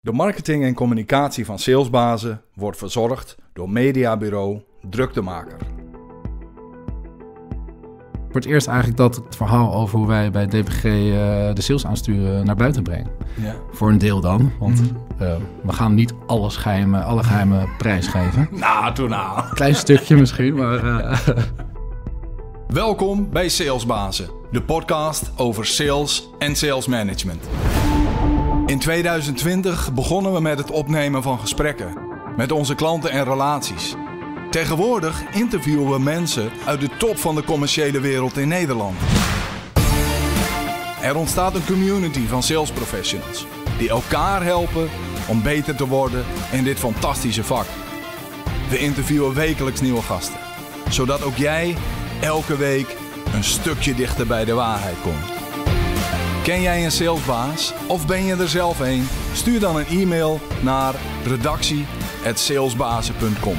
De marketing en communicatie van salesbazen wordt verzorgd door mediabureau Druktemaker. Voor het eerst eigenlijk dat het verhaal over hoe wij bij DPG uh, de sales aansturen naar buiten brengen. Ja. Voor een deel dan, want uh, we gaan niet alles geheime, alle geheime prijs geven. Nou, toen nou. Klein stukje misschien, maar... Uh, Welkom bij Salesbazen, de podcast over sales en sales management. In 2020 begonnen we met het opnemen van gesprekken met onze klanten en relaties. Tegenwoordig interviewen we mensen uit de top van de commerciële wereld in Nederland. Er ontstaat een community van sales professionals die elkaar helpen om beter te worden in dit fantastische vak. We interviewen wekelijks nieuwe gasten, zodat ook jij elke week een stukje dichter bij de waarheid komt. Ken jij een salesbaas of ben je er zelf een? Stuur dan een e-mail naar redactie@salesbazen.com.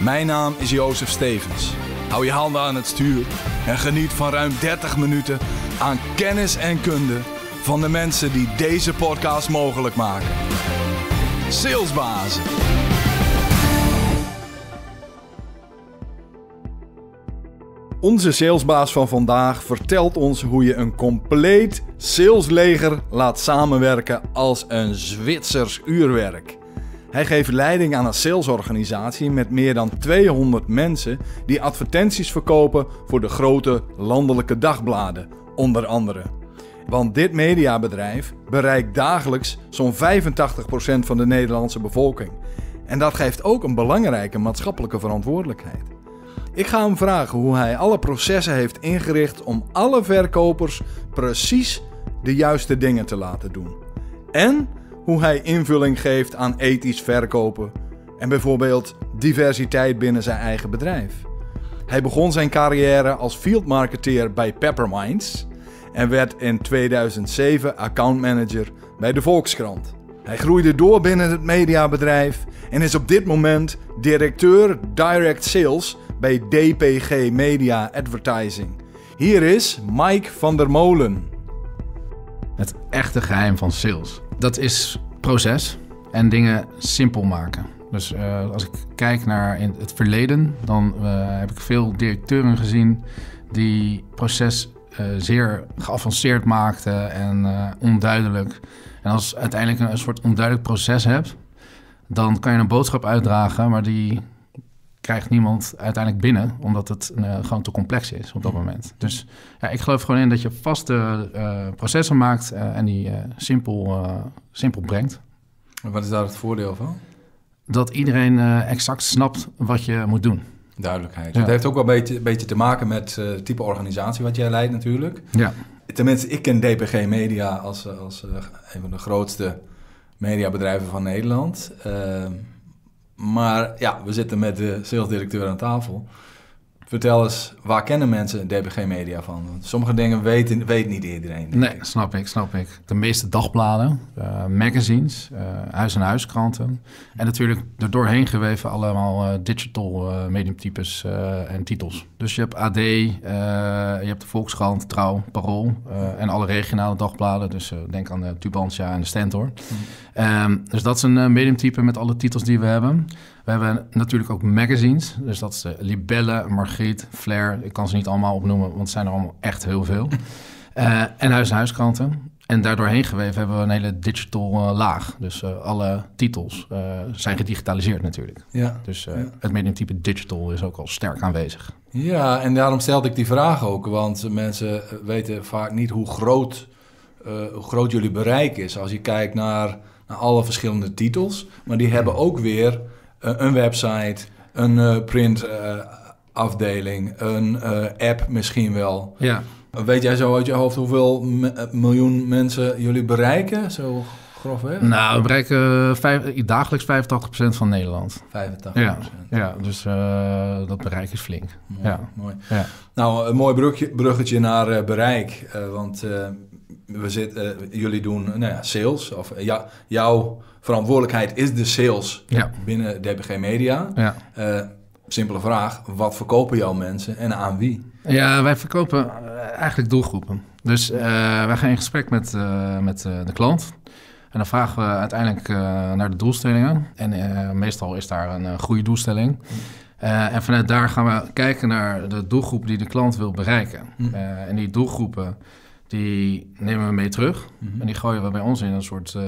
Mijn naam is Jozef Stevens. Hou je handen aan het stuur en geniet van ruim 30 minuten aan kennis en kunde van de mensen die deze podcast mogelijk maken. Salesbazen. Onze salesbaas van vandaag vertelt ons hoe je een compleet salesleger laat samenwerken als een Zwitsers uurwerk. Hij geeft leiding aan een salesorganisatie met meer dan 200 mensen die advertenties verkopen voor de grote landelijke dagbladen, onder andere. Want dit mediabedrijf bereikt dagelijks zo'n 85% van de Nederlandse bevolking. En dat geeft ook een belangrijke maatschappelijke verantwoordelijkheid. Ik ga hem vragen hoe hij alle processen heeft ingericht om alle verkopers precies de juiste dingen te laten doen. En hoe hij invulling geeft aan ethisch verkopen en bijvoorbeeld diversiteit binnen zijn eigen bedrijf. Hij begon zijn carrière als fieldmarketeer bij Pepperminds en werd in 2007 accountmanager bij de Volkskrant. Hij groeide door binnen het mediabedrijf en is op dit moment directeur Direct Sales bij DPG Media Advertising. Hier is Mike van der Molen. Het echte geheim van sales. Dat is proces en dingen simpel maken. Dus uh, als ik kijk naar in het verleden, dan uh, heb ik veel directeuren gezien die proces uh, zeer geavanceerd maakten en onduidelijk. En als uiteindelijk een, een soort onduidelijk proces hebt, dan kan je een boodschap uitdragen, maar die krijgt niemand uiteindelijk binnen, omdat het uh, gewoon te complex is op dat moment. Dus ja, ik geloof gewoon in dat je vaste uh, processen maakt uh, en die simpel, simpel brengt. En wat is daar het voordeel van? Dat iedereen exact snapt wat je moet doen. Duidelijkheid. Ja. Het heeft ook wel een beetje, beetje te maken met het type organisatie wat jij leidt natuurlijk. Ja. Tenminste, ik ken DPG Media als, als een van de grootste mediabedrijven van Nederland. Maar ja, we zitten met de salesdirecteur aan tafel. Vertel eens, waar kennen mensen DPG Media van? Want sommige dingen weet, weet niet iedereen. Nee, snap ik, snap ik. De meeste dagbladen, uh, magazines, uh, huis-en-huiskranten. En natuurlijk er doorheen geweven allemaal uh, digital mediumtypes en titels. Dus je hebt AD, je hebt de Volkskrant, Trouw, Parool en alle regionale dagbladen. Dus denk aan de Tubantia en de Stentor. Mm. Um, dus dat is een mediumtype met alle titels die we hebben. We hebben natuurlijk ook magazines. Dus dat is uh, Libelle, Margriet, Flair. Ik kan ze niet allemaal opnoemen, want het zijn er allemaal echt heel veel. Uh, en huis-huiskranten. En daardoorheen geweven hebben we een hele digital uh, laag. Dus alle titels zijn gedigitaliseerd natuurlijk. Ja. Dus ja. het mediumtype digital is ook al sterk aanwezig. Ja, en daarom stelde ik die vraag ook. Want mensen weten vaak niet hoe groot, hoe groot jullie bereik is. Als je kijkt naar, naar alle verschillende titels. Maar die hebben ook weer een website, een uh, print uh, afdeling, een uh, app misschien wel. Ja. Weet jij zo uit je hoofd hoeveel miljoen mensen jullie bereiken? Zo grofweg? Nou, we bereiken vijf, dagelijks 85% van Nederland. 85%? Ja, ja dus dat bereik is flink. Mooi, ja. mooi. Ja. Nou, een mooi brugje, bruggetje naar bereik. want we zitten, jullie doen nou ja, sales. Of ja, jouw verantwoordelijkheid is de sales ja. binnen DPG Media. Ja. Uh, simpele vraag, wat verkopen jouw mensen en aan wie? Ja, wij verkopen eigenlijk doelgroepen. Dus uh, wij gaan in gesprek met, uh, met de klant. En dan vragen we uiteindelijk naar de doelstellingen. En meestal is daar een goede doelstelling. en vanuit daar gaan we kijken naar de doelgroep die de klant wil bereiken. Hm. en die doelgroepen die nemen we mee terug. Mhm. En die gooien we bij ons in een soort uh,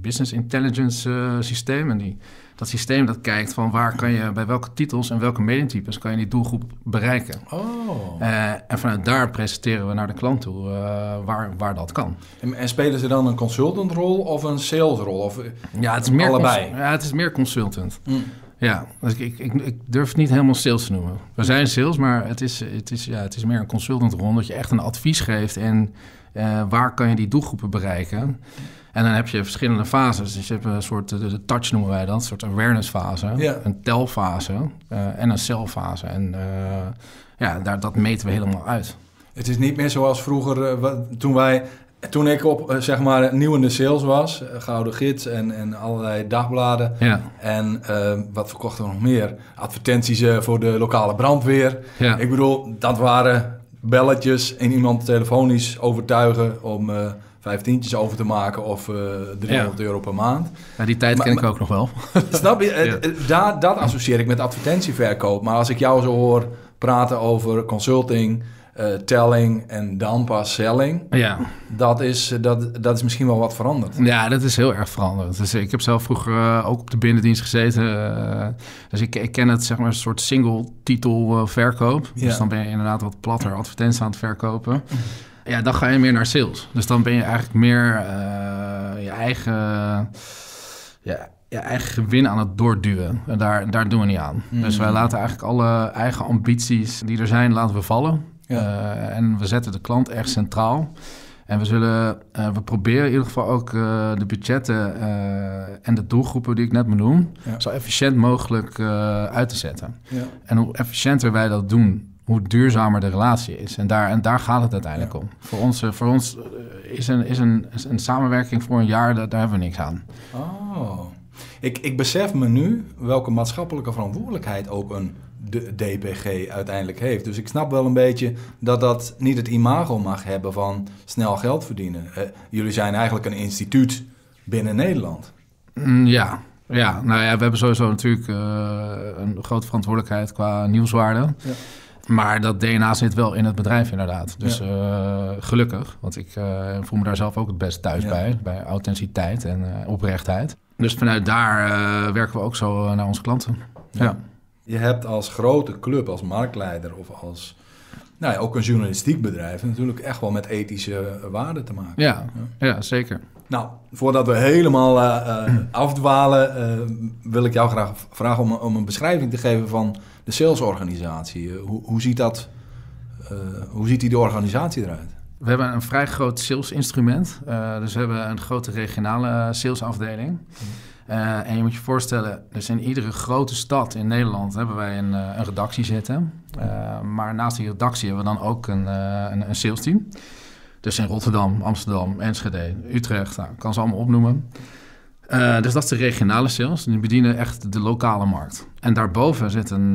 business intelligence uh, systeem. En die, dat systeem dat kijkt van waar kan je, bij welke titels en welke mediumtypes kan je die doelgroep bereiken. Oh. Uh, en vanuit daar presenteren we naar de klant toe waar, waar dat kan. En, en, spelen ze dan een consultantrol of een salesrol? Of ja, het is meer allebei. Ja, het is meer consultant. Mm. Ja, dus ik, ik, ik, durf het niet helemaal sales te noemen. We zijn sales, maar het is, het is, ja, het is meer een consultantrol... dat je echt een advies geeft en uh, waar kan je die doelgroepen bereiken... En dan heb je verschillende fases. Dus je hebt een soort, de, touch noemen wij dat, een soort awareness fase, een telfase uh, en een celfase. En uh, ja, daar, dat meten we helemaal uit. Het is niet meer zoals vroeger, toen wij toen ik op eh, zeg maar nieuw in de sales was, eh, Gouden Gids en, en allerlei dagbladen. Ja. En uh, wat verkochten we nog meer? Advertenties voor de lokale brandweer. Ja. Ik bedoel, dat waren belletjes en iemand telefonisch overtuigen om uh, vijftientjes over te maken of uh, 300 euro per maand. Ja, die tijd ken ik ook nog wel. Snap je? Daar, dat associeer ik met advertentieverkoop. Maar als ik jou zo hoor praten over consulting uh, telling en dan pas selling. Ja. Dat is, dat, dat is misschien wel wat veranderd. Ja, dat is heel erg veranderd. Dus ik heb zelf vroeger uh, ook op de binnendienst gezeten. Uh, dus ik, ik ken het, zeg maar, een soort single-titel verkoop. Ja. Dus dan ben je inderdaad wat platter advertenties aan het verkopen. Ja, dan ga je meer naar sales. Dus dan ben je eigenlijk meer je eigen... Ja, je eigen gewin aan het doorduwen. En daar, daar doen we niet aan. Dus mm. wij laten eigenlijk alle eigen ambities die er zijn, laten we vallen. Uh, en we zetten de klant echt centraal. En we zullen, uh, we proberen in ieder geval ook uh, de budgetten en de doelgroepen die ik net benoem, ja. zo efficiënt mogelijk uit te zetten. Ja. En hoe efficiënter wij dat doen, hoe duurzamer de relatie is. En daar, en daar gaat het uiteindelijk om. Voor ons, voor ons is, een, is, een, is een samenwerking voor een jaar, daar, daar hebben we niks aan. Oh. Ik, ik besef me nu welke maatschappelijke verantwoordelijkheid ook een de DPG uiteindelijk heeft. Dus ik snap wel een beetje dat dat niet het imago mag hebben van snel geld verdienen. Uh, jullie zijn eigenlijk een instituut binnen Nederland. Mm, ja, ja, nou ja, we hebben sowieso natuurlijk uh, een grote verantwoordelijkheid qua nieuwswaarde. Ja. Maar dat DNA zit wel in het bedrijf inderdaad. Dus uh, gelukkig, want ik voel me daar zelf ook het best thuis bij. Bij authenticiteit en oprechtheid. Dus vanuit daar werken we ook zo naar onze klanten. ja. Je hebt als grote club, als marktleider of als nou ja, ook een journalistiek bedrijf natuurlijk echt wel met ethische waarden te maken. Ja, ja. zeker. Nou, voordat we helemaal uh, afdwalen, uh, wil ik jou graag vragen om, om, een beschrijving te geven van de salesorganisatie. hoe, hoe, ziet dat, hoe ziet die de organisatie eruit? We hebben een vrij groot salesinstrument. dus we hebben een grote regionale salesafdeling. Mm. Uh, en je moet je voorstellen, dus in iedere grote stad in Nederland hebben wij een, uh, een redactie zitten. Uh, maar naast die redactie hebben we dan ook een, een, een sales team. Dus in Rotterdam, Amsterdam, Enschede, Utrecht, nou, ik kan ze allemaal opnoemen. dus dat is de regionale sales. Die bedienen echt de lokale markt. En daarboven zit een,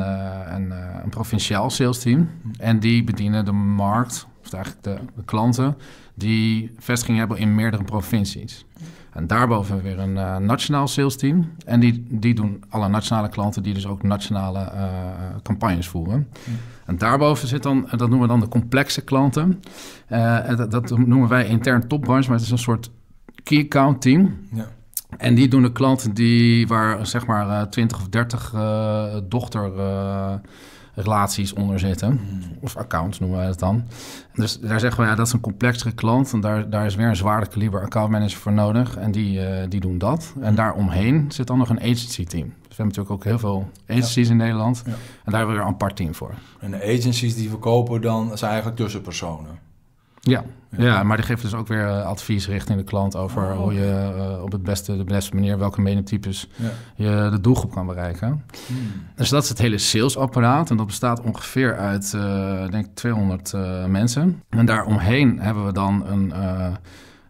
een, een provinciaal sales team. En die bedienen de markt, of eigenlijk de klanten, die vestiging hebben in meerdere provincies. En daarboven weer een uh, nationaal sales team. En die, die doen alle nationale klanten die dus ook nationale uh, campagnes voeren. En daarboven zit dan, dat noemen we dan de complexe klanten. Uh, dat, dat, noemen wij intern topbranche, maar het is een soort key account team. Ja. En die doen de klanten die waar zeg maar 20 of 30 dochter relaties onder zitten. Hmm. Of accounts noemen wij het dan. Dus daar zeggen we, ja, dat is een complexere klant. En daar, daar is weer een zwaarder kaliber accountmanager voor nodig. En die, uh, die doen dat. En daaromheen zit dan nog een agency team. Dus we hebben natuurlijk ook heel veel agencies in Nederland. Ja. En daar hebben we er een apart team voor. En de agencies die verkopen dan zijn eigenlijk tussenpersonen? Ja, ja, maar die geeft dus ook weer eh, advies richting de klant over oh, hoe je uh, op het beste, de beste manier, welke mediumtypes je de doelgroep kan bereiken. Hmm. Dus dat is het hele salesapparaat en dat bestaat ongeveer uit, uh, denk ik, 200 mensen. En daaromheen hebben we dan een,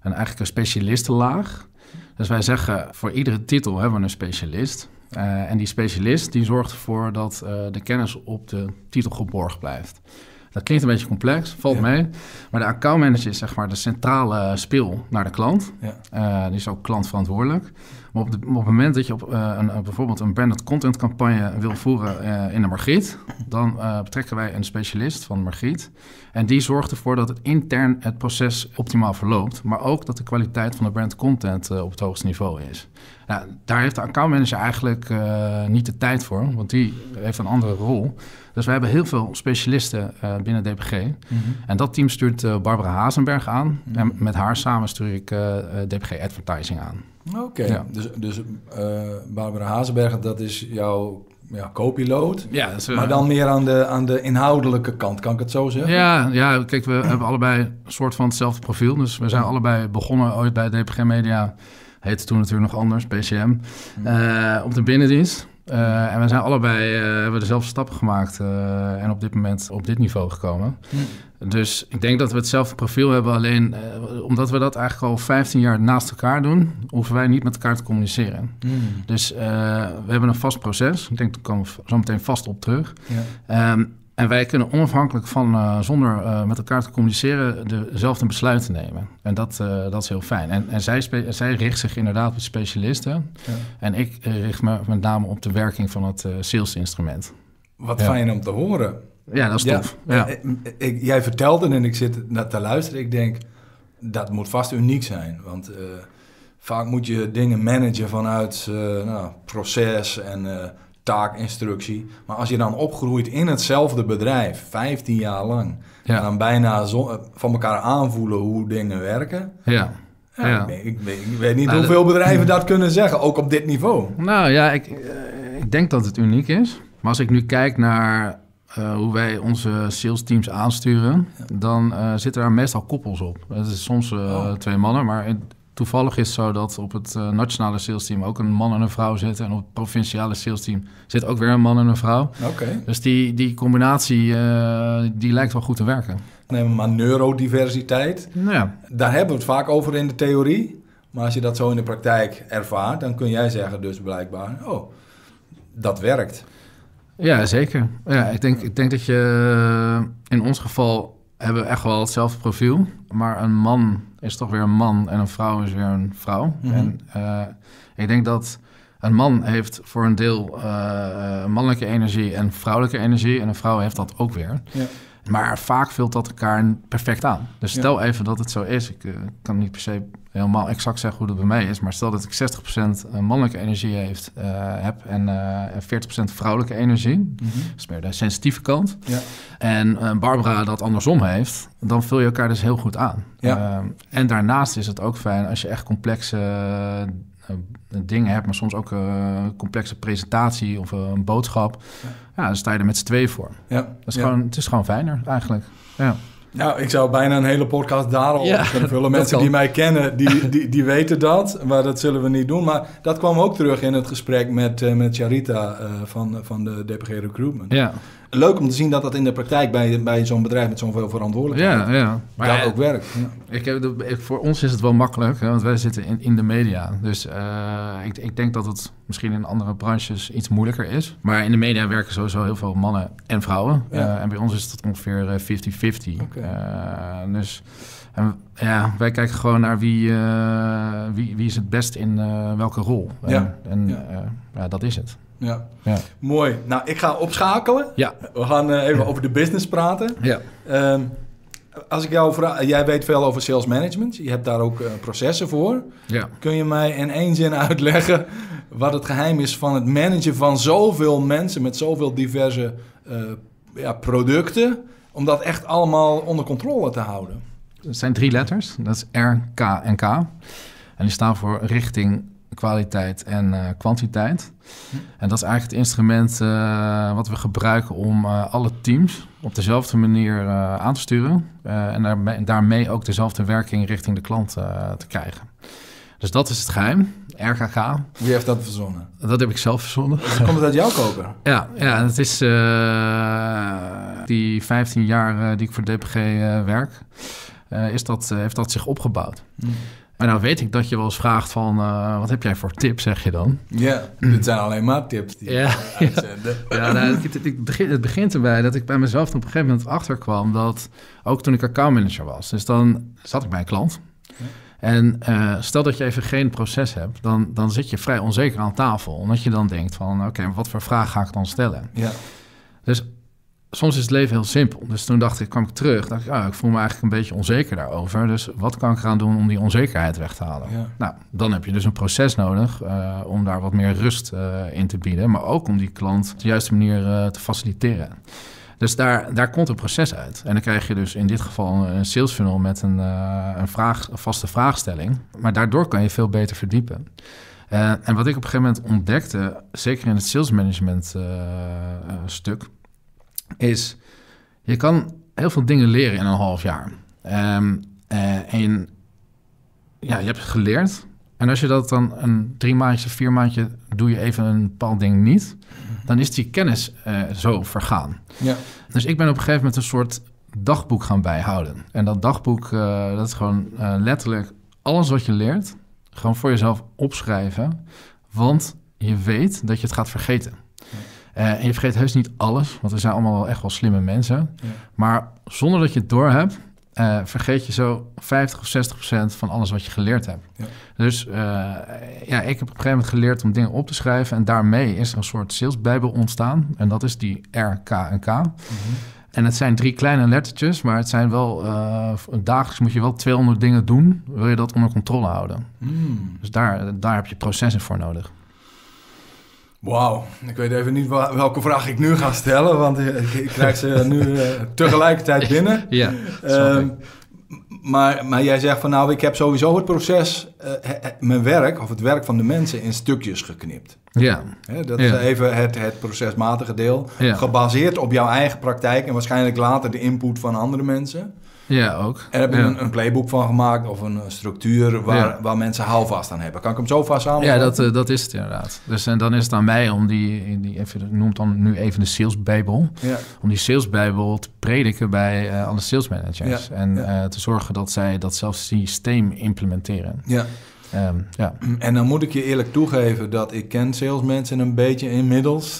een eigenlijk een specialistenlaag. Dus wij zeggen, voor iedere titel hebben we een specialist. en die specialist die zorgt ervoor dat de kennis op de titel geborgd blijft. Dat klinkt een beetje complex, valt Ja. mee. Maar de accountmanager is zeg maar de centrale speel naar de klant. Ja. Eh, die is ook klantverantwoordelijk. Maar op, de- op het moment dat je op, eh, een, een- bijvoorbeeld een branded content campagne wil voeren eh, in de Margriet, dan eh, betrekken wij een specialist van Margriet. En die zorgt ervoor dat het intern het proces optimaal verloopt, maar ook dat de kwaliteit van de brand content eh, op het hoogste niveau is. Nou, daar heeft de accountmanager eigenlijk eh, niet de tijd voor, want die heeft een andere rol. Dus wij hebben heel veel specialisten eh, binnen DPG. En dat team stuurt eh, Barbara Hazenberg aan. Mhm. En met haar samen stuur ik eh, eh, DPG Advertising aan. Oké, Ja. dus, dus eh, Barbara Hazenberg, dat is jouw ja, co-piloot. Ja, eh, Maar dan meer aan de, aan de inhoudelijke kant, kan ik het zo zeggen? Ja, ja, kijk, we hebben allebei een soort van hetzelfde profiel. Dus we zijn allebei begonnen ooit bij DPG Media. Heette toen natuurlijk nog anders, PCM. eh, op de binnendienst. Eh, en we zijn allebei, eh, hebben dezelfde stappen gemaakt. eh, en op dit moment op dit niveau gekomen. Dus ik denk dat we hetzelfde profiel hebben. Alleen omdat we dat eigenlijk al 15 jaar naast elkaar doen, hoeven wij niet met elkaar te communiceren. Hmm. Dus we hebben een vast proces. Ik denk, daar komen we zo meteen vast op terug. Ja. Ehm, en wij kunnen onafhankelijk van, eh, zonder eh, met elkaar te communiceren, dezelfde besluiten nemen. En dat, eh, dat is heel fijn. En, en zij, zij richt zich inderdaad op specialisten. Ja. En ik richt me met name op de werking van het salesinstrument. Wat Ja. fijn om te horen. Ja, dat is tof. Ja. Eh, ik- jij vertelde en ik zit naar te luisteren. Ik denk, dat moet vast uniek zijn. Want vaak moet je dingen managen vanuit nou, proces en taakinstructie. Maar als je dan opgroeit in hetzelfde bedrijf, 15 jaar lang... Ja. en dan bijna eh, van elkaar aanvoelen hoe dingen werken... ja. Ja, Ja. Ik, weet, ik, weet, ik weet niet Nou, hoeveel bedrijven dat kunnen zeggen, ook op dit niveau. Nou ja, ik, eh, ik denk dat het uniek is. Maar als ik nu kijk naar eh, hoe wij onze sales teams aansturen, dan zitten daar meestal koppels op. Het is soms Oh. twee mannen, maar in- toevallig is het zo dat op het eh, nationale sales team ook een man en een vrouw zitten. En op het provinciale sales team zit ook weer een man en een vrouw. Oké. Dus die, die combinatie, eh, die lijkt wel goed te werken. Neem maar neurodiversiteit. Nou ja, Daar hebben we het vaak over in de theorie. Maar als je dat zo in de praktijk ervaart, dan kun jij zeggen dus blijkbaar... oh, dat werkt. Ja, zeker. Ja, ik, denk, ik denk dat je eh, in ons geval hebben we echt wel hetzelfde profiel. Maar een man is toch weer een man en een vrouw is weer een vrouw. Mhm. En eh, ik denk dat een man heeft voor een deel eh, mannelijke energie en vrouwelijke energie. En een vrouw heeft dat ook weer. Ja. Maar vaak vult dat elkaar perfect aan. Dus Ja. stel even dat het zo is. Ik eh, kan niet per se helemaal exact zeggen hoe dat bij mij is. Maar stel dat ik 60% mannelijke energie heeft, eh, heb en eh 40% vrouwelijke energie. Dat is meer de sensitieve kant. Ja. En eh, Barbara dat andersom heeft, dan vul je elkaar dus heel goed aan. Ja. Ehm, en daarnaast is het ook fijn als je echt complexe eh, dingen hebt, maar soms ook eh, een complexe presentatie of eh, een boodschap. Ja. dan sta je er met z'n twee voor. Ja. Dat is gewoon, het is gewoon fijner eigenlijk. Ja. Nou, ik zou bijna een hele podcast daarop Ja, kunnen vullen. Mensen die mij kennen, die, die, die weten dat. Maar dat zullen we niet doen. Maar dat kwam ook terug in het gesprek met, eh, met Charita eh, van, van de DPG Recruitment. Ja, Leuk om te zien dat dat in de praktijk bij, bij zo'n bedrijf met zoveel verantwoordelijkheid... ja, ja. dat ja, ook werkt. Ja. Ik heb ik- voor ons is het wel makkelijk, hè, want wij zitten in, in de media. Dus eh, ik, ik denk dat het misschien in andere branches iets moeilijker is. Maar in de media werken sowieso heel veel mannen en vrouwen. Ja. Eh, en bij ons is het ongeveer eh, 50-50. Oké. Eh, dus en, ja, wij kijken gewoon naar wie, wie, wie is het best in welke rol. Ja. En, ja, dat is het. Ja. Ja. Mooi. Nou, ik ga opschakelen. Ja. We gaan eh, even over de business praten. Ja. Ehm, als ik jou vraag, jij weet veel over sales management. Je hebt daar ook eh, processen voor. ja. Kun je mij in één zin uitleggen wat het geheim is van het managen van zoveel mensen met zoveel diverse eh, ja, producten, om dat echt allemaal onder controle te houden? Het zijn drie letters. Dat is R, K en K. En die staan voor richting, kwaliteit en eh, kwantiteit. En dat is eigenlijk het instrument eh, wat we gebruiken om eh, alle teams op dezelfde manier aan te sturen. En daarmee, daarmee ook dezelfde werking richting de klant te krijgen. Dus dat is het geheim. RKK, Wie heeft dat verzonnen? dat heb ik zelf verzonnen. Komt het uit jouw koker? Ja, ja het is die 15 jaar die ik voor DPG werk, is dat, heeft dat zich opgebouwd. Maar nou weet ik dat je wel eens vraagt van, uh, wat heb jij voor tips, zeg je dan? Ja, dit zijn alleen maar tips die ja, uitzenden. Ja, nou, het, het, begint, het, begint erbij dat ik bij mezelf op een gegeven moment achterkwam dat, ook toen ik accountmanager was, dus dan zat ik bij een klant. En uh, stel dat je even geen proces hebt, dan, dan zit je vrij onzeker aan tafel. Omdat je dan denkt van, oké, wat voor vraag ga ik dan stellen? Ja. Dus soms is het leven heel simpel. Dus toen dacht ik, kwam ik terug, dacht ik, oh, ik voel me eigenlijk een beetje onzeker daarover. Dus wat kan ik gaan doen om die onzekerheid weg te halen? Nou, dan heb je dus een proces nodig uh, om daar wat meer rust uh, in te bieden, maar ook om die klant op de juiste manier uh, te faciliteren. Dus daar, daar komt een proces uit. En dan krijg je dus in dit geval een sales funnel met een, een, vraag, een vaste vraagstelling. Maar daardoor kan je veel beter verdiepen. en wat ik op een gegeven moment ontdekte, zeker in het salesmanagement stuk, is je kan heel veel dingen leren in een half jaar. Um, uh, en ja, je hebt geleerd. En als je dat dan een drie maandje, vier maandje doe je even een bepaald ding niet, dan is die kennis uh, zo vergaan. Ja. Dus ik ben op een gegeven moment een soort dagboek gaan bijhouden. En dat dagboek, uh, dat is gewoon letterlijk alles wat je leert, gewoon voor jezelf opschrijven. Want je weet dat je het gaat vergeten. Uh, en je vergeet heus niet alles, want we zijn allemaal wel echt wel slimme mensen. Ja. Maar zonder dat je het doorhebt, uh, vergeet je zo 50 of 60 procent van alles wat je geleerd hebt. Ja. Dus uh, ja, ik heb op een gegeven moment geleerd om dingen op te schrijven. En daarmee is er een soort salesbijbel ontstaan. En dat is die R, K en K. Mm -hmm. En het zijn drie kleine lettertjes, maar het zijn wel... dagelijks moet je wel 200 dingen doen, wil je dat onder controle houden. Mm. Dus daar, daar heb je processen voor nodig. Wauw, ik weet even niet welke vraag ik nu ga stellen, want ik, krijg ze nu uh, tegelijkertijd binnen. Ja, uh, maar, maar jij zegt van nou, ik heb sowieso het proces, uh, mijn werk of het werk van de mensen in stukjes geknipt. Ja. He, dat ja. is even het, het procesmatige deel, ja. gebaseerd op jouw eigen praktijk en waarschijnlijk later de input van andere mensen. Ja, ook. En heb je ja. een, een playbook van gemaakt of een structuur waar, Ja. waar mensen houvast aan hebben. Kan ik hem zo vast Ja, samenvatten? dat, eh, dat is het inderdaad. Dus en dan is het aan mij om die, die even, noemt dan nu even de salesbijbel, Ja, om die salesbijbel te prediken bij eh, alle salesmanagers. Ja, en ja. eh, te zorgen dat zij dat zelfs systeem implementeren. ja. Ehm, ja. En dan moet ik je eerlijk toegeven dat ik ken salesmensen een beetje inmiddels.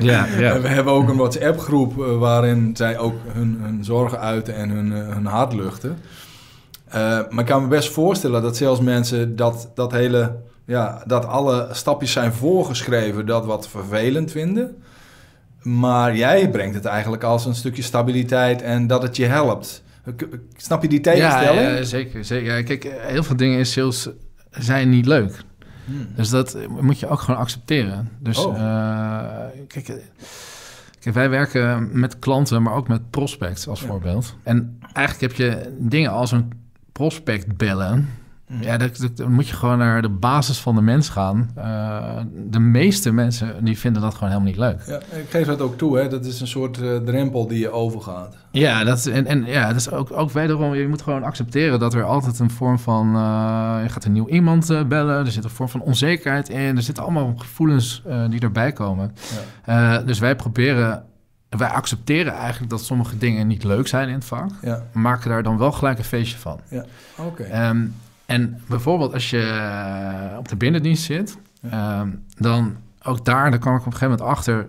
Ja, ja. We hebben ook een WhatsApp-groep eh, waarin zij ook hun, hun zorgen uiten en hun, eh, hun hart luchten. Eh, maar ik kan me best voorstellen dat salesmensen dat, dat hele, ja, dat alle stapjes zijn voorgeschreven, dat wat vervelend vinden. Maar jij brengt het eigenlijk als een stukje stabiliteit en dat het je helpt. Snap je die tegenstelling? Ja, ja, zeker. zeker. Kijk, heel veel dingen in sales zijn niet leuk. Hmm. Dus dat moet je ook gewoon accepteren. Dus Oh. eh, kijk, eh, kijk, wij werken met klanten, maar ook met prospects als Ja. voorbeeld. En eigenlijk heb je dingen als een prospect bellen. Hmm. Ja, dan moet je gewoon naar de basis van de mens gaan. Eh, de meeste mensen die vinden dat gewoon helemaal niet leuk. Ja, ik geef dat ook toe, hè. dat is een soort eh, drempel die je overgaat. Ja, dat, en, en ja, dat is ook, ook wederom, je moet gewoon accepteren dat er altijd een vorm van, eh, je gaat een nieuw iemand eh, bellen, er zit een vorm van onzekerheid in, er zitten allemaal gevoelens eh, die erbij komen. Ja. Eh, dus wij proberen, wij accepteren eigenlijk dat sommige dingen niet leuk zijn in het vak, Ja, maken daar dan wel gelijk een feestje van. oké. Ehm, en bijvoorbeeld als je eh, op de binnendienst zit, ehm, dan ook daar, dan kwam ik op een gegeven moment achter,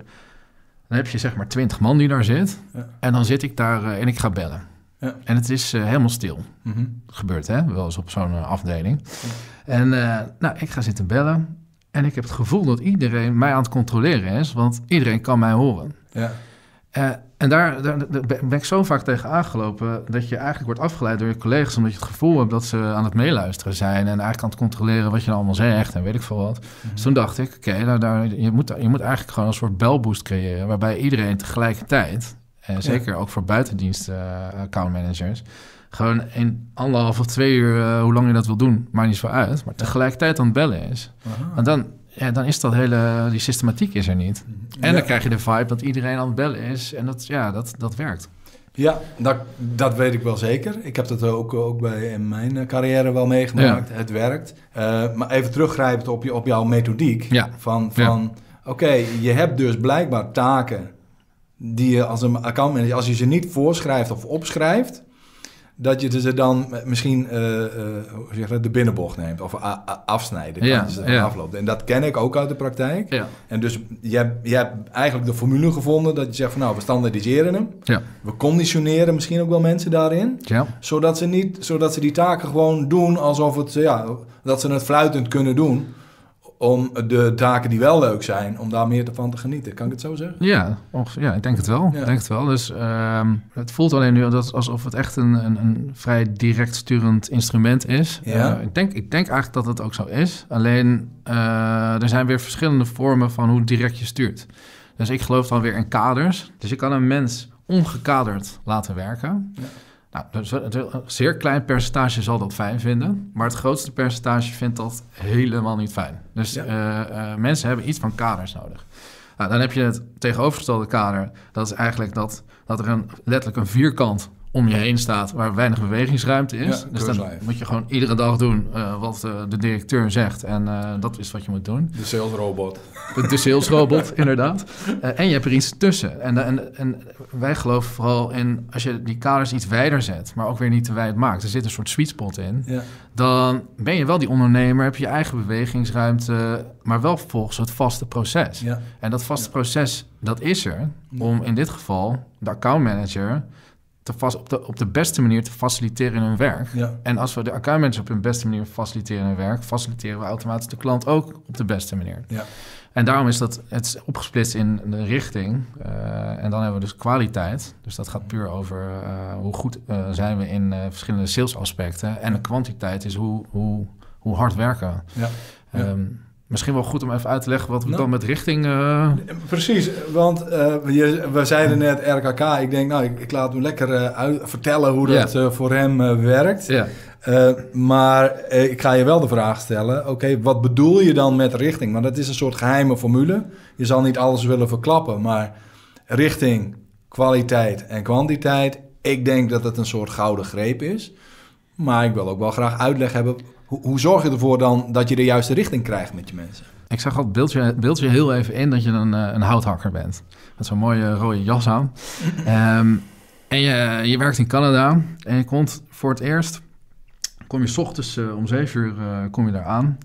dan heb je zeg maar twintig man die daar zit. Ja. En dan zit ik daar eh, en ik ga bellen. Ja. En het is eh, helemaal stil. Mhm. Dat gebeurt hè, wel eens op zo'n afdeling. En nou, ik ga zitten bellen. En ik heb het gevoel dat iedereen mij aan het controleren is, want iedereen kan mij horen. Ja, en daar, daar, ben ik zo vaak tegen aangelopen dat je eigenlijk wordt afgeleid door je collega's, omdat je het gevoel hebt dat ze aan het meeluisteren zijn en eigenlijk aan het controleren wat je nou allemaal zegt en weet ik veel wat. Mhm. Dus toen dacht ik, oké, nou, daar, je, moet, je moet eigenlijk gewoon een soort belboost creëren, waarbij iedereen tegelijkertijd, en zeker ook voor buitendienst eh, accountmanagers, gewoon in anderhalf of twee uur, eh, hoe lang je dat wil doen, maakt niet zo uit, maar tegelijkertijd aan het bellen is. Aha. Want dan, ja, dan is dat hele, die systematiek is er niet. En Ja. dan krijg je de vibe dat iedereen aan het bellen is. En dat, ja, dat, dat werkt. Ja, dat, dat weet ik wel zeker. Ik heb dat ook, ook bij in mijn carrière wel meegemaakt. Het werkt. Eh, maar even teruggrijpend op, je, op jouw methodiek. Ja. Van, van oké, je hebt dus blijkbaar taken die je als een accountmanager, als je ze niet voorschrijft of opschrijft, dat je ze dan misschien uh, uh, hoe zeg de binnenbocht neemt of afsnijden. Ja, ja. afloopt. En dat ken ik ook uit de praktijk. Ja. En dus je hebt, je hebt eigenlijk de formule gevonden dat je zegt van nou, we standaardiseren hem. Ja. We conditioneren misschien ook wel mensen daarin. Ja. Zodat, ze niet, zodat ze die taken gewoon doen alsof het, ja, dat ze het fluitend kunnen doen om de taken die wel leuk zijn, om daar meer van te genieten. Kan ik het zo zeggen? Ja, ja ik denk het wel. Ik denk het wel. Dus uh, het voelt alleen nu alsof het echt een, een, een vrij direct sturend instrument is. Ja. Uh, ik, denk, ik denk eigenlijk dat het ook zo is. Alleen uh, er zijn weer verschillende vormen van hoe direct je stuurt. Dus ik geloof dan weer in kaders. Dus je kan een mens ongekaderd laten werken. Ja. Nou, dus een zeer klein percentage zal dat fijn vinden, maar het grootste percentage vindt dat helemaal niet fijn. Dus Ja. eh, eh, mensen hebben iets van kaders nodig. Nou, dan heb je het tegenovergestelde kader. Dat is eigenlijk dat, dat er een, letterlijk een vierkant om je heen staat waar weinig bewegingsruimte is. Ja, dus dan moet je gewoon iedere dag doen eh, wat eh, de directeur zegt. En eh, dat is wat je moet doen. De salesrobot. De salesrobot, inderdaad. En je hebt er iets tussen. En, en, en wij geloven vooral in, als je die kaders iets wijder zet, maar ook weer niet te wijd maakt. Er zit een soort sweet spot in. Ja. Dan ben je wel die ondernemer, heb je je eigen bewegingsruimte, maar wel volgens het vaste proces. Ja. En dat vaste proces, dat is er om in dit geval de accountmanager te vast, op, de, op de beste manier te faciliteren in hun werk. Ja. En als we de accountmanager op een beste manier faciliteren in hun werk, faciliteren we automatisch de klant ook op de beste manier. Ja. En daarom is dat het is opgesplitst in de richting. eh, en dan hebben we dus kwaliteit. Dus dat gaat puur over eh, hoe goed eh, zijn we in verschillende salesaspecten. En de kwantiteit is hoe, hoe, hoe hard werken. we. Ja. Ja. Misschien wel goed om even uit te leggen wat we Nou. dan met richting... eh, Precies, want eh, je, we zeiden net RKK. Ik denk, nou, ik, ik laat hem lekker eh, uit, vertellen hoe dat voor hem werkt. maar ik ga je wel de vraag stellen: oké, wat bedoel je dan met richting? Want dat is een soort geheime formule. Je zal niet alles willen verklappen, maar richting, kwaliteit en kwantiteit. Ik denk dat het een soort gouden greep is. Maar ik wil ook wel graag uitleg hebben. Hoe, hoe zorg je ervoor dan dat je de juiste richting krijgt met je mensen? Ik zag al, beeld je, beeld je heel even in dat je een, eh, een houthakker bent. Met zo'n mooie rode jas aan. Ehm, en je, je werkt in Canada en je komt voor het eerst... kom je 's ochtends eh, om 7 uur eh, kom je daar aan.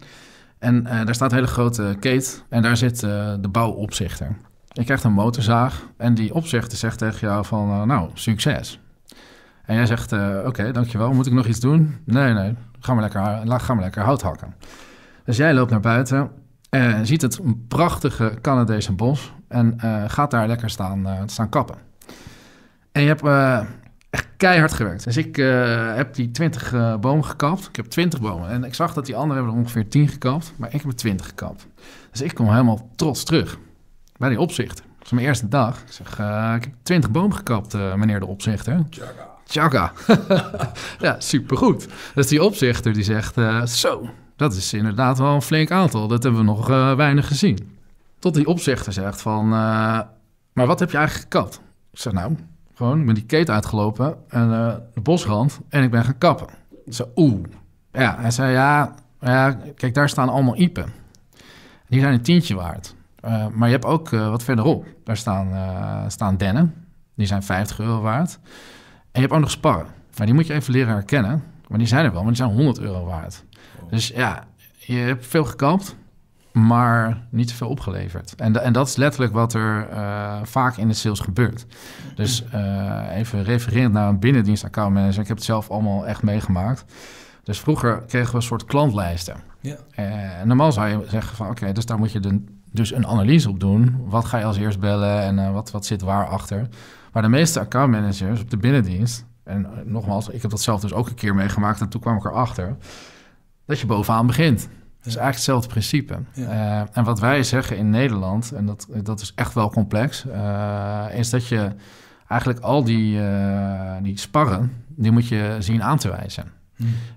En daar staat een hele grote keet en daar zit de bouwopzichter. Je krijgt een motorzaag en die opzichter zegt tegen jou van... nou, succes. En jij zegt, eh, oké, dankjewel. Moet ik nog iets doen? Nee, nee, ga maar lekker, lekker hout hakken. Dus jij loopt naar buiten en ziet het prachtige Canadese bos en eh, gaat daar lekker staan, eh, staan kappen. En je hebt echt keihard gewerkt. Dus ik heb die 20 eh, bomen gekapt. Ik heb 20 bomen. En ik zag dat die anderen hebben er ongeveer 10 gekapt, maar ik heb er 20 gekapt. Dus ik kom helemaal trots terug bij die opzichter. Dat is mijn eerste dag. Ik zeg, ik heb 20 bomen gekapt, meneer de opzichter. Tjaka. ja, supergoed. Dus die opzichter die zegt, eh, zo, dat is inderdaad wel een flink aantal. Dat hebben we nog eh, weinig gezien. Tot die opzichter zegt van, eh, maar wat heb je eigenlijk gekapt? Ik zeg, nou, gewoon, ben die keten uitgelopen en de bosrand en ik ben gaan kappen. Zei, oeh. Ja, hij zei, ja, ja, kijk, daar staan allemaal iepen. Die zijn een tientje waard. Maar je hebt ook wat verderop, daar staan, staan dennen. Die zijn 50 euro waard. En je hebt ook nog sparren. Maar die moet je even leren herkennen. Maar die zijn er wel, maar die zijn 100 euro waard. Dus ja, je hebt veel gekapt, maar niet zoveel opgeleverd. En, en dat is letterlijk wat er eh, vaak in de sales gebeurt. Dus eh, even refererend naar een binnendienst accountmanager. Ik heb het zelf allemaal echt meegemaakt. Dus vroeger kregen we een soort klantlijsten. Ja. Eh, en normaal zou je zeggen van oké, dus daar moet je de, dus een analyse op doen. Wat ga je als eerst bellen en wat, wat zit waar achter? Maar de meeste accountmanagers op de binnendienst, en eh, nogmaals, ik heb dat zelf dus ook een keer meegemaakt en toen kwam ik erachter, dat je bovenaan begint. Dat is eigenlijk hetzelfde principe. Ja. Eh, en wat wij zeggen in Nederland, en dat, dat is echt wel complex, eh, is dat je eigenlijk al die, eh, die sparren, die moet je zien aan te wijzen.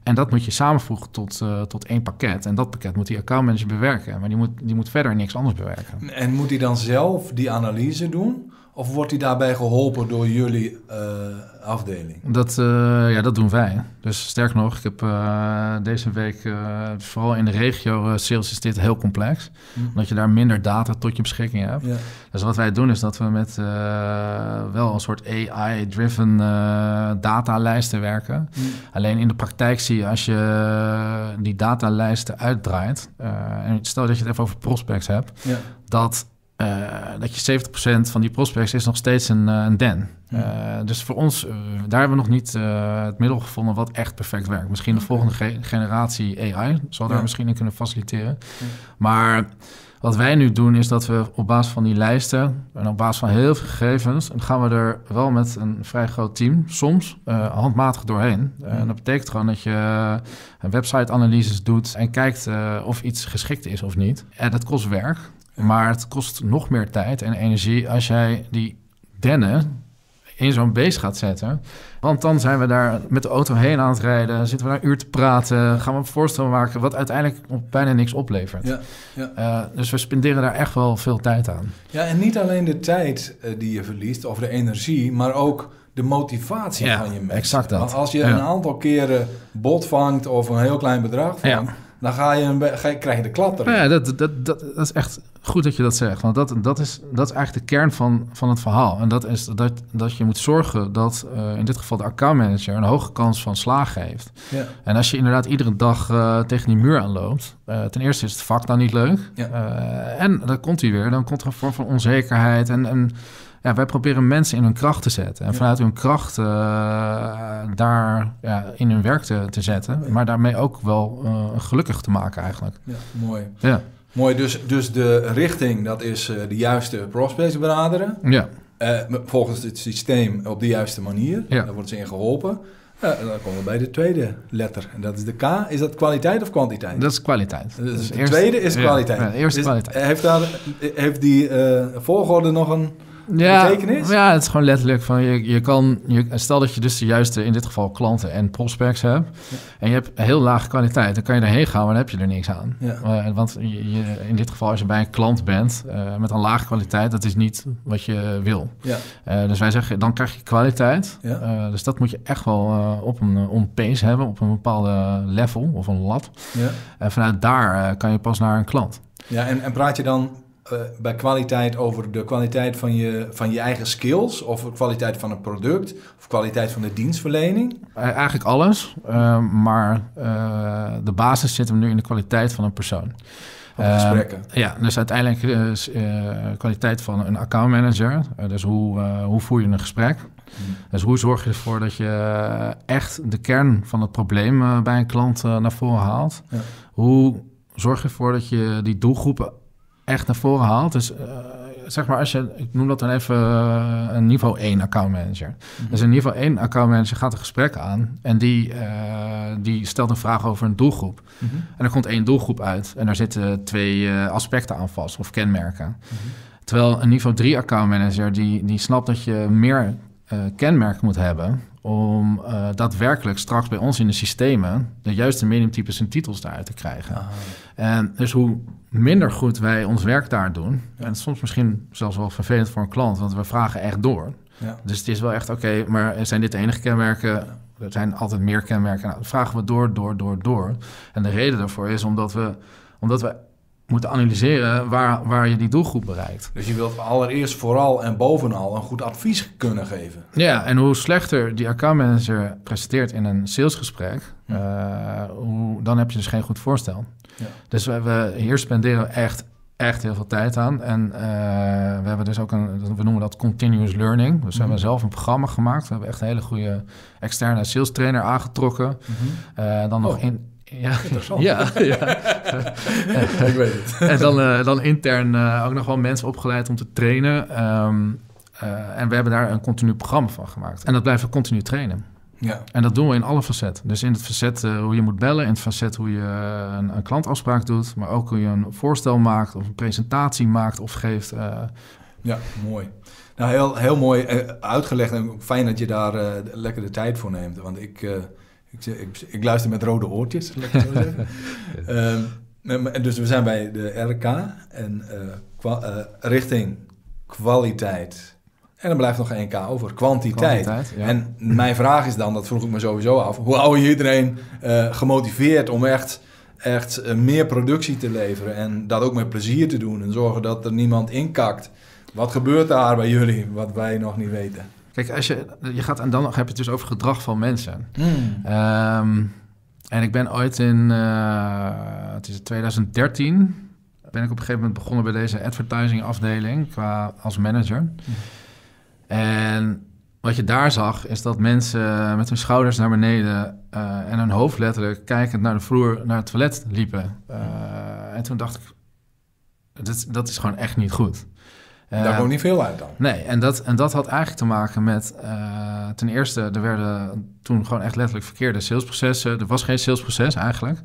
En dat moet je samenvoegen tot, eh, tot één pakket. En dat pakket moet die accountmanager bewerken. Maar die moet, die moet verder niks anders bewerken. En moet hij dan zelf die analyse doen? Of wordt hij daarbij geholpen door jullie uh, afdeling? Dat, uh, ja, dat doen wij. Dus sterk nog, ik heb uh, deze week, vooral in de regio sales is dit heel complex. Mm. Omdat je daar minder data tot je beschikking hebt. Ja. Dus wat wij doen is dat we met wel een soort AI-driven datalijsten werken. Mm. Alleen in de praktijk zie je als je die datalijsten uitdraait... en stel dat je het even over prospects hebt... Ja. dat uh, dat je 70% van die prospects is nog steeds een, uh, een den. Uh, dus voor ons, daar hebben we nog niet het middel gevonden wat echt perfect werkt. Misschien de volgende ge generatie AI zal daar misschien in kunnen faciliteren. Maar wat wij nu doen is dat we op basis van die lijsten en op basis van heel veel gegevens, dan gaan we er wel met een vrij groot team soms handmatig doorheen. En dat betekent gewoon dat je een website-analyses doet en kijkt of iets geschikt is of niet. En dat kost werk. Maar het kost nog meer tijd en energie als jij die dennen in zo'n beest gaat zetten. Want dan zijn we daar met de auto heen aan het rijden, zitten we daar een uur te praten, gaan we een voorstel maken wat uiteindelijk bijna niks oplevert. Ja, ja. Uh, dus we spenderen daar echt wel veel tijd aan. Ja, en niet alleen de tijd uh, die je verliest of de energie, maar ook de motivatie van je mensen. Exact dat. Want als je een aantal keren bot vangt of een heel klein bedrag vangt, dan ga je een ga je, krijg je de klatter. Ja, dat, dat, dat, dat is echt goed dat je dat zegt. Want dat, dat, is, dat is eigenlijk de kern van, van het verhaal. En dat is dat, dat je moet zorgen dat uh, in dit geval de accountmanager een hoge kans van slagen heeft. Ja. En als je inderdaad iedere dag uh, tegen die muur aanloopt, uh, ten eerste is het vak dan niet leuk. Ja. en dan komt hij weer, dan komt er een vorm van onzekerheid en. en ja, wij proberen mensen in hun kracht te zetten. En vanuit hun kracht daar ja, in hun werk te, te zetten. Maar daarmee ook wel gelukkig te maken eigenlijk. Ja, mooi. Ja. Mooi, dus, dus de richting, dat is uh, de juiste prospects benaderen. Ja. volgens het systeem op de juiste manier. Ja. Daar wordt ze in geholpen. dan komen we bij de tweede letter. En dat is de K. Is dat kwaliteit of kwantiteit? Dat is kwaliteit. Dus, dus de tweede is kwaliteit. Ja, eerste kwaliteit. Heeft, daar, heeft die volgorde nog een ja, betekenis? Ja, het is gewoon letterlijk van je, je kan, je, stel dat je dus de juiste, in dit geval klanten en prospects hebt, en je hebt heel lage kwaliteit, dan kan je erheen gaan, maar dan heb je er niks aan. Ja. Uh, want je, in dit geval, als je bij een klant bent uh, met een lage kwaliteit, dat is niet wat je wil. Ja. Uh, dus wij zeggen, dan krijg je kwaliteit. Ja. dus dat moet je echt wel op een on pace hebben, op een bepaalde level of een lat. Ja. En vanuit daar kan je pas naar een klant. Ja, en, en praat je dan bij kwaliteit over de kwaliteit van je, van je eigen skills, of de kwaliteit van het product, of kwaliteit van de dienstverlening? Uh, eigenlijk alles, uh, maar de basis zit hem nu in de kwaliteit van een persoon. gesprekken. ja, dus uiteindelijk is kwaliteit van een accountmanager. dus hoe, hoe voer je een gesprek? Hmm. Dus hoe zorg je ervoor dat je echt de kern van het probleem bij een klant naar voren haalt? Ja. Hoe zorg je ervoor dat je die doelgroepen echt naar voren haalt. Dus uh, zeg maar, als je, ik noem dat dan even uh, een niveau 1 account manager. Mm Dus een niveau 1 account manager gaat een gesprek aan en die, uh, die stelt een vraag over een doelgroep. Mm -hmm. En er komt één doelgroep uit en daar zitten twee aspecten aan vast of kenmerken. Mm -hmm. Terwijl een niveau 3 account manager die, die snapt dat je meer kenmerken moet hebben om uh, daadwerkelijk straks bij ons in de systemen de juiste mediumtypes en titels daaruit te krijgen. Ah. En dus hoe minder goed wij ons werk daar doen, en soms misschien zelfs wel vervelend voor een klant, want we vragen echt door. Ja. Dus het is wel echt oké, maar zijn dit de enige kenmerken? Er zijn altijd meer kenmerken. Nou, vragen we door, door, door, door. En de reden daarvoor is omdat we, omdat we moeten analyseren waar, waar je die doelgroep bereikt. Dus je wilt allereerst vooral en bovenal een goed advies kunnen geven. Ja, en hoe slechter die accountmanager presteert in een salesgesprek, uh, hoe, dan heb je dus geen goed voorstel. Ja. Dus we, we, hier spenderen we echt, echt heel veel tijd aan. En uh, we hebben dus ook een, we noemen dat continuous learning. Dus we hebben mhm. zelf een programma gemaakt. We hebben echt een hele goede externe sales trainer aangetrokken. Mm uh, dan nog oh. in, ja, interessant. Ja, ja. ik weet het. En dan, uh, dan intern uh, ook nog wel mensen opgeleid om te trainen. Um, uh, en we hebben daar een continu programma van gemaakt. En dat blijven we continu trainen. Ja. En dat doen we in alle facetten. Dus in het facet hoe je moet bellen, in het facet hoe je een, een, klantafspraak doet, maar ook hoe je een voorstel maakt of een presentatie maakt of geeft. Ja, mooi. Nou, heel, heel mooi uitgelegd en fijn dat je daar lekker de tijd voor neemt. Want ik ik, ik, ik, luister met rode oortjes, laat ik zo zeggen. um, dus we zijn bij de RK en uh, kwa, uh, richting kwaliteit En dan blijft nog 1K over. Kwantiteit. Kwantiteit, ja. En mijn vraag is dan, dat vroeg ik me sowieso af, hoe hou je iedereen eh, gemotiveerd om echt, echt eh, meer productie te leveren en dat ook met plezier te doen en zorgen dat er niemand inkakt? Wat gebeurt daar bij jullie wat wij nog niet weten? Kijk, als je, je gaat en dan heb je het dus over gedrag van mensen. Hmm. Ehm, en ik ben ooit in, eh, het is 2013, ben ik op een gegeven moment begonnen bij deze advertising afdeling qua als manager. En wat je daar zag, is dat mensen met hun schouders naar beneden eh, en hun hoofd letterlijk kijkend naar de vloer, naar het toilet liepen. Eh, en toen dacht ik, dat, dat is gewoon echt niet goed. Daar Eh, komt niet veel uit dan. Nee, en dat, en dat had eigenlijk te maken met... eh, ten eerste, er werden toen gewoon echt letterlijk verkeerde salesprocessen. Er was geen salesproces eigenlijk.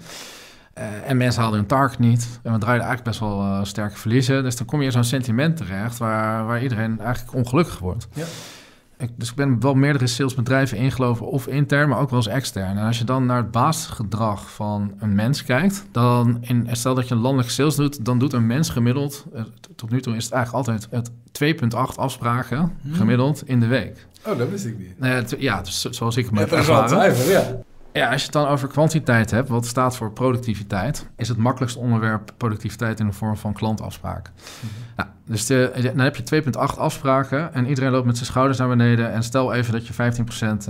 Eh, en mensen haalden hun target niet. En we draaiden eigenlijk best wel eh, sterke verliezen. Dus dan kom je in zo'n sentiment terecht... Waar, waar iedereen eigenlijk ongelukkig wordt. Ja. Ik, dus ik ben wel meerdere salesbedrijven ingeloven, of intern, maar ook wel eens extern. En als je dan naar het basisgedrag van een mens kijkt, dan in, stel dat je een landelijke sales doet, dan doet een mens gemiddeld, eh, tot nu toe is het eigenlijk altijd het 2,8 afspraken Hmm. gemiddeld in de week. Oh, dat wist ik niet. Nou ja, ja, zo- zoals ik me heb ervaren. ja. Ja, als je het dan over kwantiteit hebt, wat staat voor productiviteit, is het makkelijkste onderwerp productiviteit in de vorm van klantafspraken. Nou, dus de, dan heb je 2,8 afspraken en iedereen loopt met zijn schouders naar beneden en stel even dat je 15%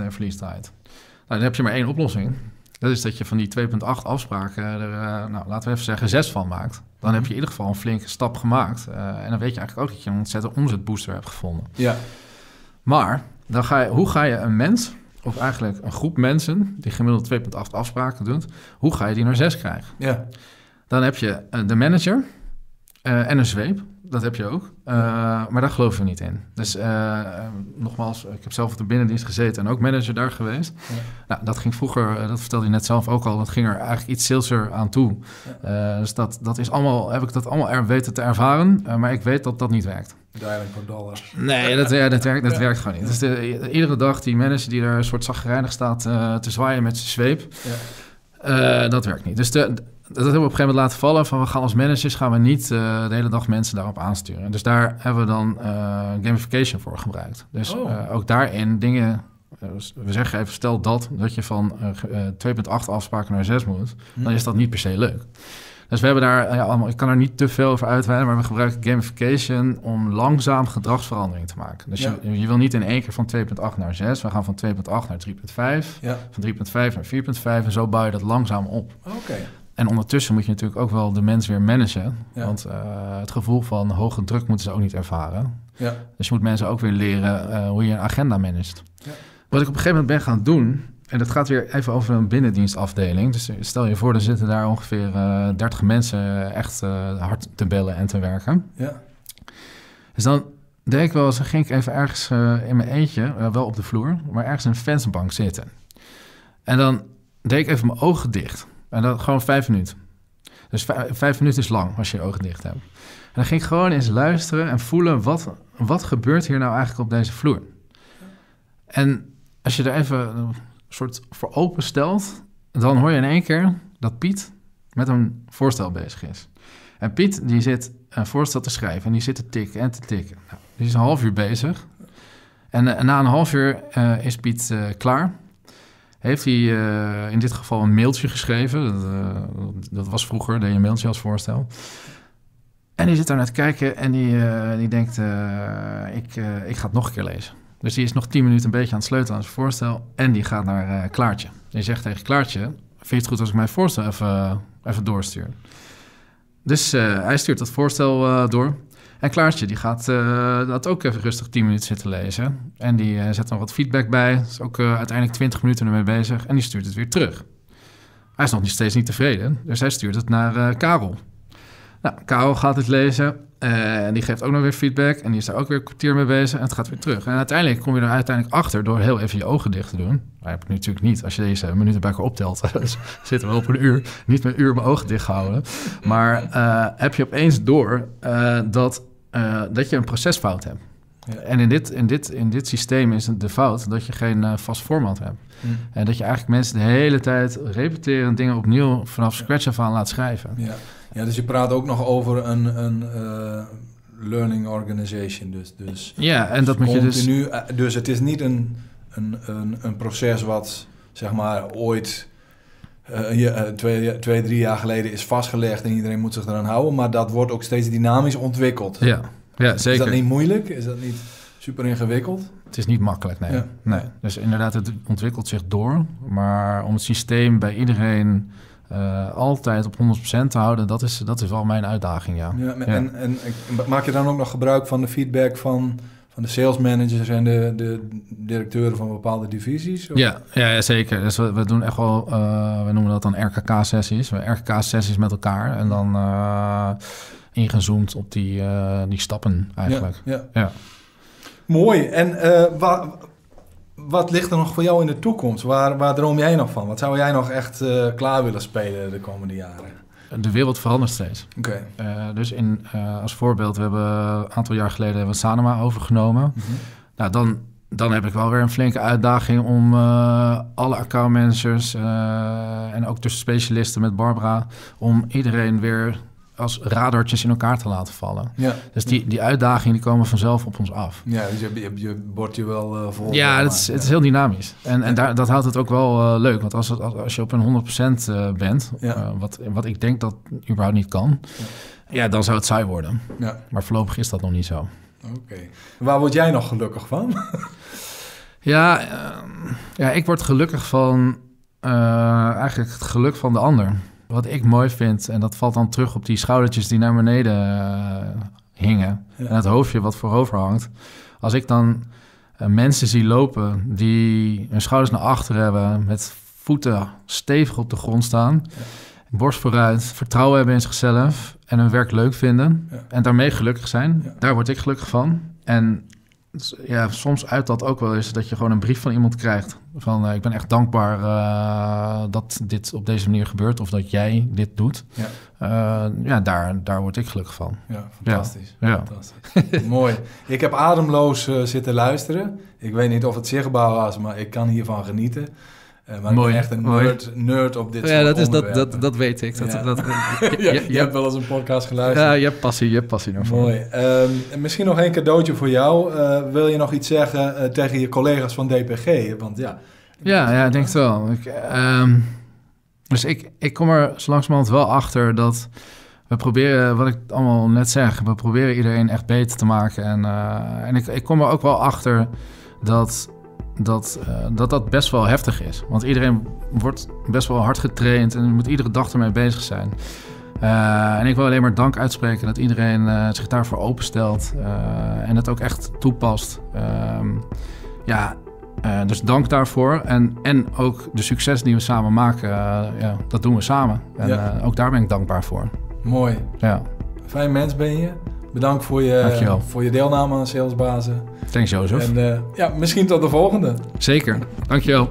verlies draait. Nou, dan heb je maar één oplossing. Dat is dat je van die 2,8 afspraken er, eh, nou, laten we even zeggen, 6 van maakt. Dan heb je in ieder geval een flinke stap gemaakt. eh, en dan weet je eigenlijk ook dat je een ontzettende omzetbooster hebt gevonden. Ja. Maar dan ga je, hoe ga je een mens, of eigenlijk een groep mensen, die gemiddeld 2,8 afspraken doet, hoe ga je die naar 6 krijgen? Ja. Dan heb je eh, de manager eh, en een zweep. Dat heb je ook. Eh, maar daar geloven we niet in. Dus nogmaals, ik heb zelf op de binnendienst gezeten en ook manager daar geweest. Ja. Nou, dat ging vroeger, dat vertelde je net zelf ook al, dat ging er eigenlijk iets saleser aan toe. Dus dat, dat is allemaal, heb ik dat allemaal er weten te ervaren. maar ik weet dat dat niet werkt. Dollars. Nee, dat, ja, dat, werkt, dat Ja. werkt gewoon niet. Dus de, iedere dag die manager die daar een soort zagrijnig staat eh, te zwaaien met zijn zweep, Ja. eh, dat werkt niet. Dus de, dat hebben we op een gegeven moment laten vallen van we gaan als managers gaan we niet eh, de hele dag mensen daarop aansturen. Dus daar hebben we dan gamification voor gebruikt. Dus Oh. ook daarin dingen, we zeggen even stel dat, dat je van eh, ge- eh, 2.8 afspraken naar 6 moet, dan is dat niet per se leuk. Dus we hebben daar, ja, allemaal, ik kan er niet te veel over uitweiden, maar we gebruiken gamification om langzaam gedragsverandering te maken. Dus Ja. je, je wil niet in één keer van 2.8 naar 6, we gaan van 2.8 naar 3.5, Ja. van 3.5 naar 4.5 en zo bouw je dat langzaam op. Oké. En ondertussen moet je natuurlijk ook wel de mens weer managen, Ja. want eh, het gevoel van hoge druk moeten ze ook niet ervaren. Ja. Dus je moet mensen ook weer leren eh, hoe je een agenda managt. Ja. Wat ik op een gegeven moment ben gaan doen, en dat gaat weer even over een binnendienstafdeling. Dus stel je voor, er zitten daar ongeveer eh 30 mensen echt eh, hard te bellen en te werken. Ja. Dus dan deed ik wel eens, dan ging ik even ergens eh, in mijn eentje, wel op de vloer, maar ergens in een vensterbank zitten. En dan deed ik even mijn ogen dicht. En dan gewoon vijf minuten. Dus vijf, vijf minuten is lang als je je ogen dicht hebt. En dan ging ik gewoon eens luisteren en voelen wat, wat gebeurt hier nou eigenlijk op deze vloer. En als je er even soort voor open stelt, dan hoor je in één keer dat Piet met een voorstel bezig is. En Piet die zit een voorstel te schrijven en die zit te tikken en te tikken. Nou, die is een half uur bezig. En eh, na een half uur eh, is Piet eh, klaar. Heeft hij in dit geval een mailtje geschreven. Dat, dat was vroeger, deed je een mailtje als voorstel. En die zit daar naar te kijken en die, denkt, ik, ik ga het nog een keer lezen. Dus die is nog tien minuten een beetje aan het sleutelen aan zijn voorstel. En die gaat naar eh, Klaartje. Die zegt tegen Klaartje, vind je het goed als ik mijn voorstel even, even doorstuur? Dus eh, hij stuurt dat voorstel eh, door. En Klaartje die gaat eh, dat ook even rustig 10 minuten zitten lezen. En die eh, zet er wat feedback bij. Is ook eh, uiteindelijk 20 minuten ermee bezig. En die stuurt het weer terug. Hij is nog steeds niet tevreden. Dus hij stuurt het naar eh, Karel. Nou, Karel gaat het lezen. Eh, en die geeft ook nog weer feedback. En die is daar ook weer een kwartier mee bezig. En het gaat weer terug. En uiteindelijk kom je er uiteindelijk achter door heel even je ogen dicht te doen. Maar heb ik natuurlijk niet. Als je deze minuten bij elkaar optelt, dus zitten we op een uur. Niet met een uur mijn ogen dicht gehouden. Maar eh, heb je opeens door eh, dat, dat je een procesfout hebt. Ja. En in dit, in, dit, in dit systeem is het de fout dat je geen vast format hebt. Hm. En dat je eigenlijk mensen de hele tijd repeteren dingen opnieuw vanaf scratch af aan laat schrijven. Ja. Ja, dus je praat ook nog over een, een, eh, learning organization. Dus, dus Ja, en dat moet je dus... continu, eh, dus het is niet een, een, een, een proces wat zeg maar ooit eh, twee, twee, drie jaar geleden is vastgelegd en iedereen moet zich eraan houden. Maar dat wordt ook steeds dynamisch ontwikkeld. Ja, ja zeker. Is dat niet moeilijk? Is dat niet super ingewikkeld? Het is niet makkelijk, nee. Ja. nee. Dus inderdaad, het ontwikkelt zich door. Maar om het systeem bij iedereen eh, altijd op 100% te houden, dat is, dat is wel mijn uitdaging, ja. Ja, en, en, en maak je dan ook nog gebruik van de feedback van, van de sales managers en de, de directeuren van bepaalde divisies? Of? Ja, ja, zeker. Dus we, we doen echt wel, eh, we noemen dat dan RKK-sessies. RKK-sessies met elkaar en dan eh, ingezoomd op die, die stappen eigenlijk. Ja, ja. Mooi. En wa- wat ligt er nog voor jou in de toekomst? Waar, waar droom jij nog van? Wat zou jij nog echt eh, klaar willen spelen de komende jaren? De wereld verandert steeds. Oké. Eh, dus in, eh, als voorbeeld, we hebben een aantal jaar geleden hebben we Sanoma overgenomen. Nou, dan, dan heb ik wel weer een flinke uitdaging om alle accountmanagers en ook de specialisten met Barbara, om iedereen weer als radartjes in elkaar te laten vallen. Ja. Dus die, die uitdagingen die komen vanzelf op ons af. Ja, dus je, je, je wordt je wel eh, vol. Ja, het is, het is heel dynamisch. En, en daar, dat houdt het ook wel eh, leuk. Want als, het, als, je op een 100% eh, bent, wat, wat ik denk dat überhaupt niet kan, ja. dan zou het saai worden. Ja, Maar voorlopig is dat nog niet zo. oké. Waar word jij nog gelukkig van? Ja, eh, ja ik word gelukkig van eigenlijk het geluk van de ander. Wat ik mooi vind, en dat valt dan terug op die schoudertjes die naar beneden eh, hingen. Ja. En het hoofdje wat voorover hangt. Als ik dan eh, mensen zie lopen die hun schouders naar achter hebben, met voeten stevig op de grond staan, borst vooruit, vertrouwen hebben in zichzelf en hun werk leuk vinden Ja. en daarmee gelukkig zijn, daar word ik gelukkig van. En ja, soms uit dat ook wel eens dat je gewoon een brief van iemand krijgt. Van eh, ik ben echt dankbaar eh, dat dit op deze manier gebeurt of dat jij dit doet. Ja. Eh, ja, daar, daar word ik gelukkig van. Ja, fantastisch. Ja. fantastisch. Mooi. Ik heb ademloos zitten luisteren. Ik weet niet of het zichtbaar was, maar ik kan hiervan genieten. Eh, maar Mooi, echt een mooi. nerd, nerd op dit Ja, soort dat, is, dat, dat, dat weet ik. Dat, Ja. dat, je, je, je hebt wel eens een podcast geluisterd. ja, je hebt passie, je hebt passie daarvoor. Mooi. Ehm, en misschien nog een cadeautje voor jou. Eh, wil je nog iets zeggen eh, tegen je collega's van DPG? Want ja, Ja, ja, ik denk het wel. Ik, ehm, dus ik, ik kom er zo langzamerhand wel achter dat we proberen, wat ik allemaal net zeg, we proberen iedereen echt beter te maken. En, en ik, ik kom er ook wel achter dat dat, eh, dat dat best wel heftig is. Want iedereen wordt best wel hard getraind en moet iedere dag ermee bezig zijn. Eh, en ik wil alleen maar dank uitspreken dat iedereen eh, zich daarvoor openstelt en het ook echt toepast. Ehm, ja, dus dank daarvoor. En, en ook de succes die we samen maken, ja, dat doen we samen. En Ja. ook daar ben ik dankbaar voor. mooi. Ja, Fijn mens ben je. Bedankt voor je, Dankjewel. voor je deelname aan Salesbazen. thanks Jozef. En eh, ja, misschien tot de volgende. Zeker, dankjewel.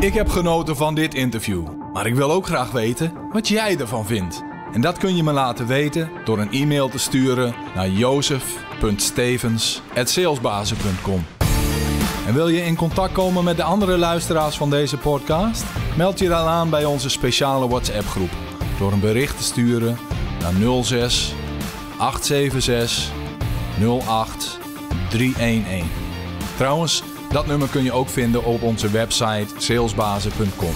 Ik heb genoten van dit interview, maar ik wil ook graag weten wat jij ervan vindt. En dat kun je me laten weten door een e-mail te sturen naar jozef.stevens.salesbazen.com. En wil je in contact komen met de andere luisteraars van deze podcast? Meld je dan aan bij onze speciale WhatsApp groep door een bericht te sturen naar 06 876 08 311. Trouwens, dat nummer kun je ook vinden op onze website salesbazen.com.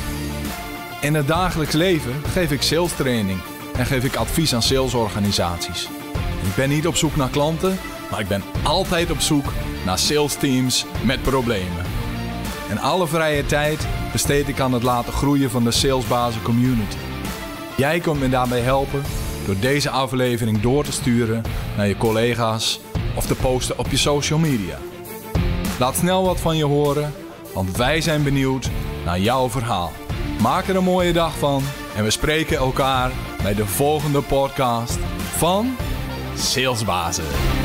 In het dagelijks leven geef ik sales training en geef ik advies aan salesorganisaties. Ik ben niet op zoek naar klanten, maar ik ben altijd op zoek naar sales teams met problemen. En alle vrije tijd besteed ik aan het laten groeien van de salesbazen community. Jij kunt me daarbij helpen door deze aflevering door te sturen naar je collega's of te posten op je social media. Laat snel wat van je horen, want wij zijn benieuwd naar jouw verhaal. Maak er een mooie dag van en we spreken elkaar bij de volgende podcast van Salesbazen.